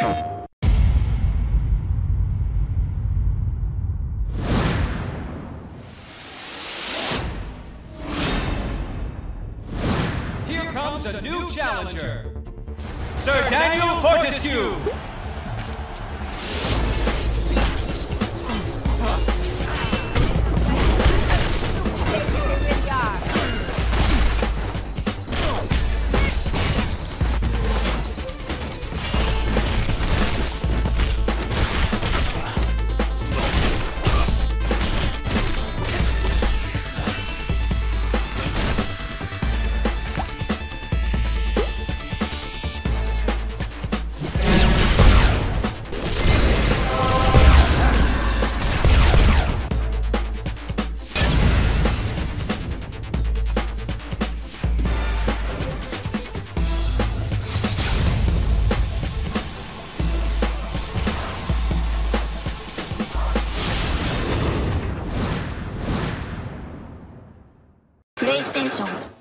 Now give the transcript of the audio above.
Here comes a new challenger. Sir Daniel Fortescue. プレイステーション。